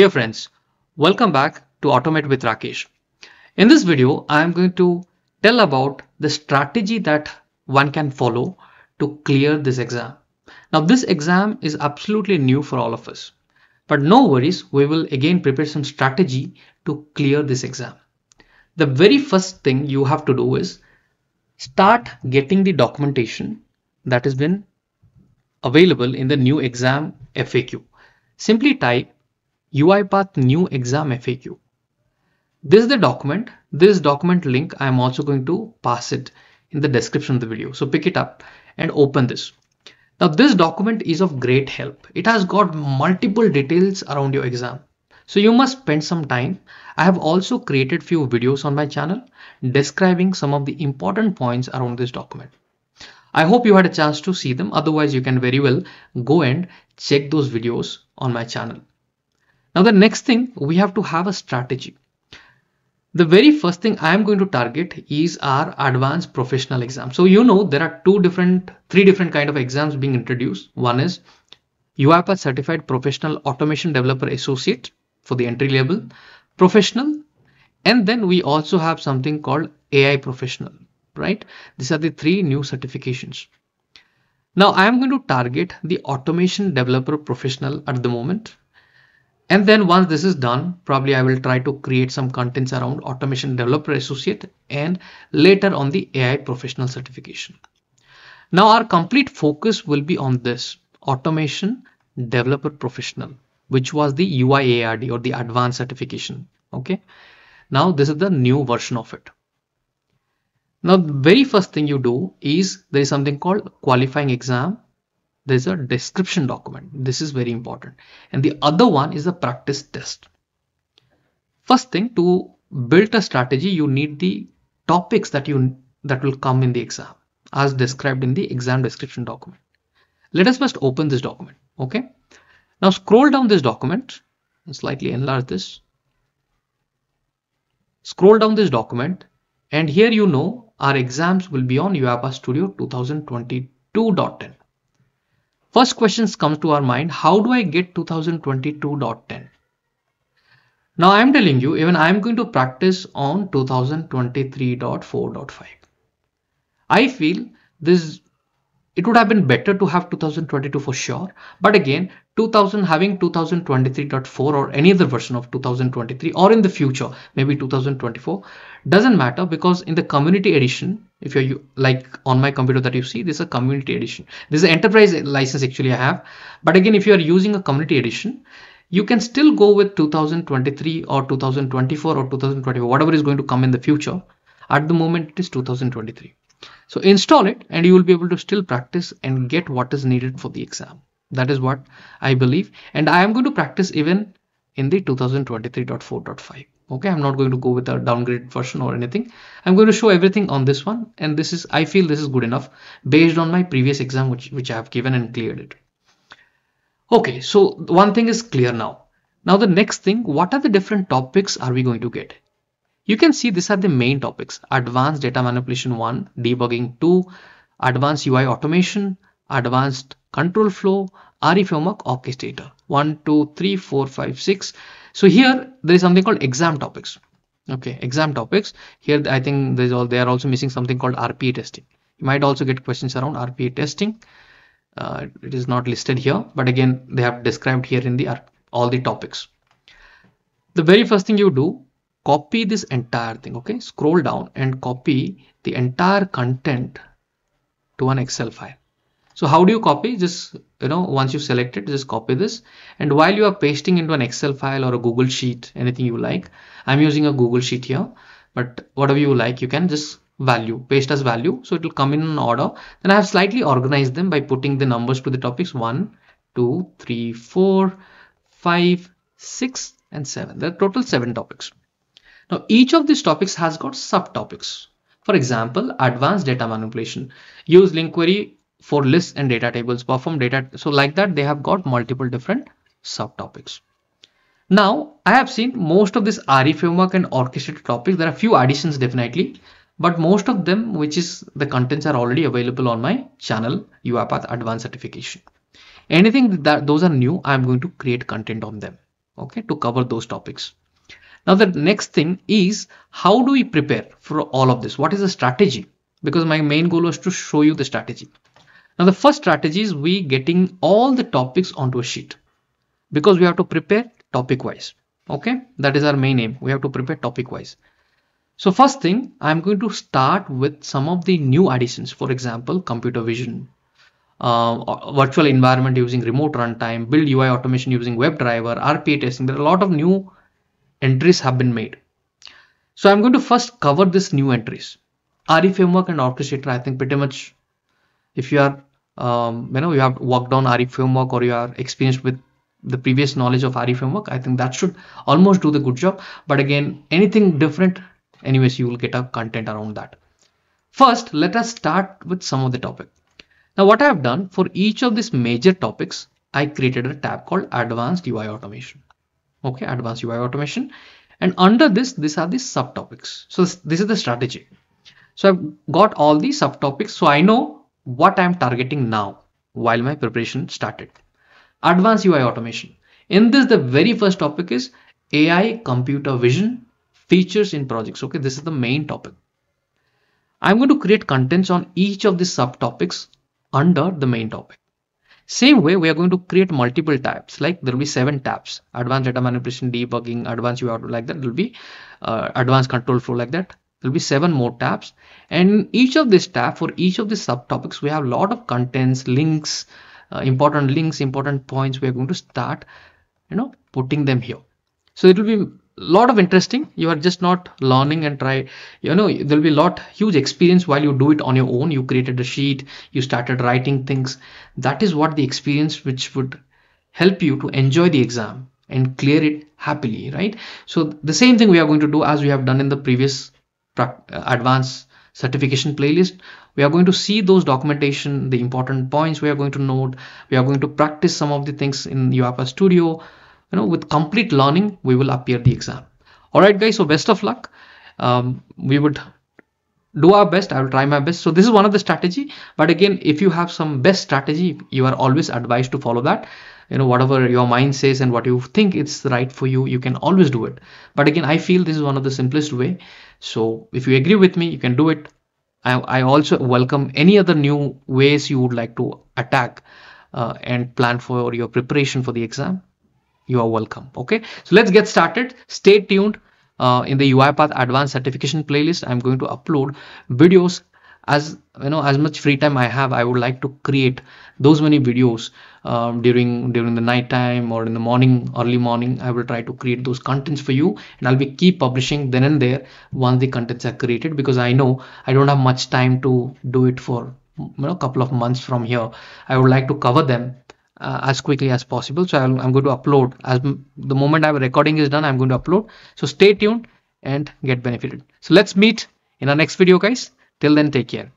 Dear friends, welcome back to Automate with Rakesh. In this video, I am going to tell about the strategy that one can follow to clear this exam. Now this exam is absolutely new for all of us, but no worries, we will again prepare some strategy to clear this exam. The very first thing you have to do is start getting the documentation that has been available in the new exam FAQ. Simply type UiPath new exam FAQ. This is the document. This document link, I am also going to pass it in the description of the video. So pick it up and open this. Now this document is of great help. It has got multiple details around your exam. So you must spend some time. I have also created few videos on my channel describing some of the important points around this document. I hope you had a chance to see them. Otherwise, you can very well go and check those videos on my channel. Now the next thing we have to have a strategy. The very first thing I am going to target is our advanced professional exam. So you know there are two different, three different kind of exams being introduced. One is UiPath Certified Professional Automation Developer Associate for the entry level, professional, and then we also have something called AI Professional, right? These are the three new certifications. Now I am going to target the automation developer professional at the moment and then once this is done, probably I will try to create some contents around automation developer associate and later on the AI professional certification. Now our complete focus will be on this automation developer professional, which was the UIARD or the advanced certification. Okay. Now this is the new version of it. Now the very first thing you do is there is something called qualifying exam there's a description document. This is very important. And the other one is a practice test. First thing to build a strategy, you need the topics that you that will come in the exam as described in the exam description document. Let us first open this document. Okay. Now scroll down this document and slightly enlarge this. Scroll down this document and here you know our exams will be on UiPath Studio 2022.10. First questions comes to our mind, how do I get 2022.10? Now I'm telling you, even I'm going to practice on 2023.4.5. I feel this it would have been better to have 2022 for sure but again 2000 having 2023.4 or any other version of 2023 or in the future maybe 2024 doesn't matter because in the community edition if you're like on my computer that you see this is a community edition this is enterprise license actually i have but again if you are using a community edition you can still go with 2023 or 2024 or 2024 whatever is going to come in the future at the moment it is 2023 so install it and you will be able to still practice and get what is needed for the exam. That is what I believe. And I am going to practice even in the 2023.4.5. Okay, I'm not going to go with a downgrade version or anything. I'm going to show everything on this one. And this is, I feel this is good enough based on my previous exam, which, which I have given and cleared it. Okay, so one thing is clear now. Now the next thing, what are the different topics are we going to get? You can see these are the main topics. Advanced data manipulation 1, debugging 2, advanced UI automation, advanced control flow, RE framework orchestrator. 1, 2, 3, 4, 5, 6. So here there is something called exam topics. Okay, exam topics. Here I think there's all they are also missing something called RPA testing. You might also get questions around RPA testing. Uh, it is not listed here, but again they have described here in the all the topics. The very first thing you do copy this entire thing okay scroll down and copy the entire content to an excel file so how do you copy? Just you know once you select it just copy this. And while you are pasting into an excel file or a google sheet anything you like i'm using a google sheet here. But whatever you like you can just value paste as value. So it will come in an order. Then i have slightly organized them by putting the numbers to the topics. One two three four five six and seven. There are total seven topics. Now each of these topics has got subtopics. For example, advanced data manipulation. Use LINQ query for lists and data tables, perform data. So like that, they have got multiple different subtopics. Now, I have seen most of this RE framework and orchestrator topics. There are few additions definitely, but most of them, which is the contents are already available on my channel, UiPath Advanced Certification. Anything that those are new, I'm going to create content on them okay to cover those topics now the next thing is how do we prepare for all of this what is the strategy because my main goal was to show you the strategy now the first strategy is we getting all the topics onto a sheet because we have to prepare topic wise okay? That is our main aim. We have to prepare topic wise so first thing i'm going to start with some of the new additions. For example computer vision uh, virtual environment using remote runtime build ui automation using WebDriver rpa testing. There are a lot of new entries have been made. So i'm going to first cover this new entries. Re framework and orchestrator i think pretty much if you are um, you know you have worked on re framework or you are experienced with the previous knowledge of RE framework, I think that should almost do the good job. But again, anything different, anyways, you will get a content around that. First, let us start with some of the topic. Now, what I have done for each of these major topics, I created a tab called Advanced UI Automation. Okay, Advanced UI Automation. And under this, these are the subtopics. So this is the strategy. So I've got all these subtopics. So I know what I'm targeting now while my preparation started advanced UI automation. In this, the very first topic is AI computer vision features in projects. Okay, this is the main topic. I'm going to create contents on each of the subtopics under the main topic. Same way, we are going to create multiple tabs. Like there will be seven tabs: advanced data manipulation, debugging, advanced UI like that. There will be uh, advanced control flow like that. There will be seven more tabs, and each of these tabs for each of the subtopics, we have a lot of contents, links, uh, important links important points we are going to start you know putting them here. So it will be a lot of interesting. You are just not learning and try you know there will be a lot huge experience while you do it on your own. You created a sheet you started writing things. That is what the experience which would help you to enjoy the exam and clear it happily right? So the same thing we are going to do as we have done in the previous advanced certification playlist. We are going to see those documentation the important points. We are going to note we are going to practice some of the things in UiPath Studio. You know with complete learning we will appear the exam. All right guys so best of luck. Um, we would do our best. I will try my best. So this is one of the strategy. But again if you have some best strategy you are always advised to follow that you know whatever your mind says and what you think it's right for you you can always do it but again i feel this is one of the simplest way so if you agree with me you can do it I, I also welcome any other new ways you would like to attack uh, and plan for your preparation for the exam. You are welcome. Okay, so let's get started. Stay tuned. Uh, in the UiPath Advanced Certification playlist, I'm going to upload videos as you know as much free time i have i would like to create those many videos um, during during the night time or in the morning early morning i will try to create those contents for you and i'll be keep publishing then and there once the contents are created because i know i don't have much time to do it for you know a couple of months from here. I would like to cover them uh, as quickly as possible. So i am going to upload as the moment our recording is done i'm going to upload. So stay tuned and get benefited. So let's meet in our next video guys Till then, take care.